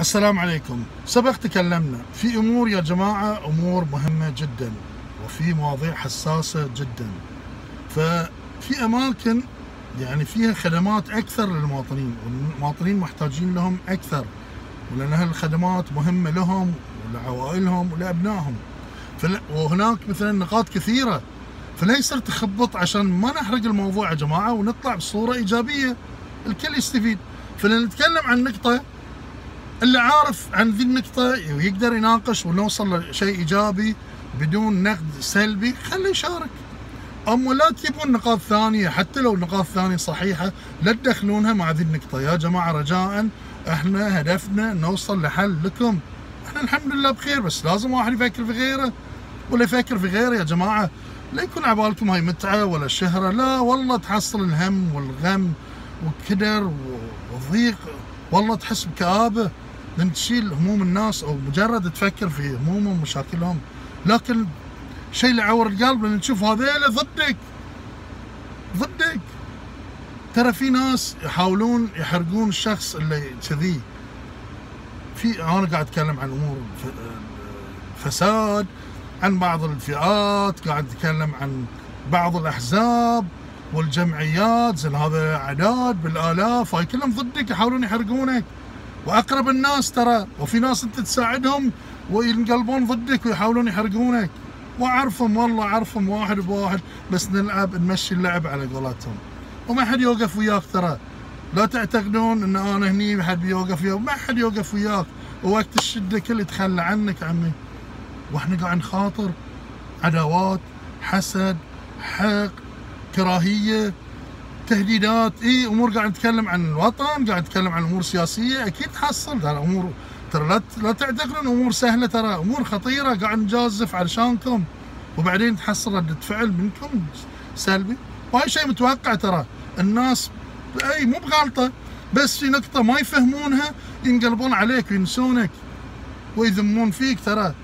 السلام عليكم. سبق تكلمنا. في أمور يا جماعة أمور مهمة جدا وفي مواضيع حساسة جدا. ففي أماكن يعني فيها خدمات أكثر للمواطنين والمواطنين محتاجين لهم أكثر ولأن هالخدمات مهمة لهم ولعوائلهم ولأبنائهم. وهناك مثلا نقاط كثيرة. فلا يصير تخبط عشان ما نحرق الموضوع يا جماعة ونطلع بصورة إيجابية. الكل يستفيد. فلنتكلم عن نقطة اللي عارف عن ذي النقطة ويقدر يناقش ونوصل لشيء إيجابي بدون نقد سلبي خليه يشارك. أما لا تجيبون نقاط ثانية حتى لو نقاط ثانية صحيحة لا تدخلونها مع ذي النقطة. يا جماعة رجاء إحنا هدفنا نوصل لحل لكم. إحنا الحمد لله بخير بس لازم واحد يفكر في غيره. ولا يفكر في غيره يا جماعة. لا يكون عبالكم هاي متعة ولا شهرة. لا والله تحصل الهم والغم والكدر وضيق. والله تحس بكآبة. لما تشيل هموم الناس أو مجرد تفكر في همومهم ومشاكلهم. لكن شيء اللي يعور القلب لما تشوف هذيلا ضدك. ضدك. ترى في ناس يحاولون يحرقون الشخص اللي كذي. في أنا قاعد أتكلم عن أمور الفساد عن بعض الفئات قاعد أتكلم عن بعض الأحزاب والجمعيات زين هذا أعداد بالآلاف هاي كلهم ضدك يحاولون يحرقونك. وأقرب الناس ترى وفي ناس أنت تساعدهم وينقلبون ضدك ويحاولون يحرقونك. وأعرفهم والله أعرفهم واحد بواحد بس نلعب نمشي اللعب على قولتهم. وما حد يوقف وياك ترى. لا تعتقدون إن أنا هني ما حد يوقف وياك ما حد يوقف وياك. ووقت الشدة كل يتخلى عنك عمي. وإحنا قاعد نخاطر. عداوات حسد حق كراهية. تهديدات إي أمور قاعد نتكلم عن الوطن قاعد نتكلم عن أمور سياسية أكيد تحصل ترى أمور ترى لا لا تعتقدون أمور سهلة ترى أمور خطيرة. قاعد نجازف علشانكم وبعدين تحصل ردة فعل منكم سلبي. وهاي شيء متوقع ترى. الناس إي مو بغلطه بس في نقطة ما يفهمونها ينقلبون عليك وينسونك ويذمون فيك ترى.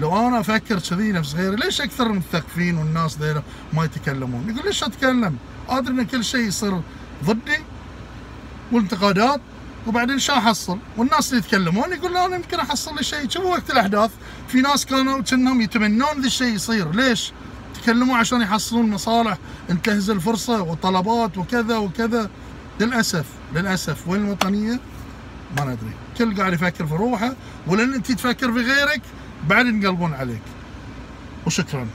لو أنا أفكر كذي نفس غيري ليش أكثر المثقفين والناس ذيلا ما يتكلمون؟ يقول ليش أتكلم؟ ادري إن كل شيء يصير ضدي والانتقادات وبعدين شو أحصل؟ والناس اللي يتكلمون يقول أنا يمكن أحصل لي شيء، شوفوا وقت الأحداث في ناس كانوا كأنهم يتمنون ذا الشيء يصير، ليش؟ تكلموا عشان يحصلون مصالح انتهز الفرصة وطلبات وكذا وكذا للأسف للأسف وين الوطنية؟ ما ندري، كل قاعد يفكر في روحه ولن أنت تفكر في غيرك بعد ينقلبون عليك. وشكرا.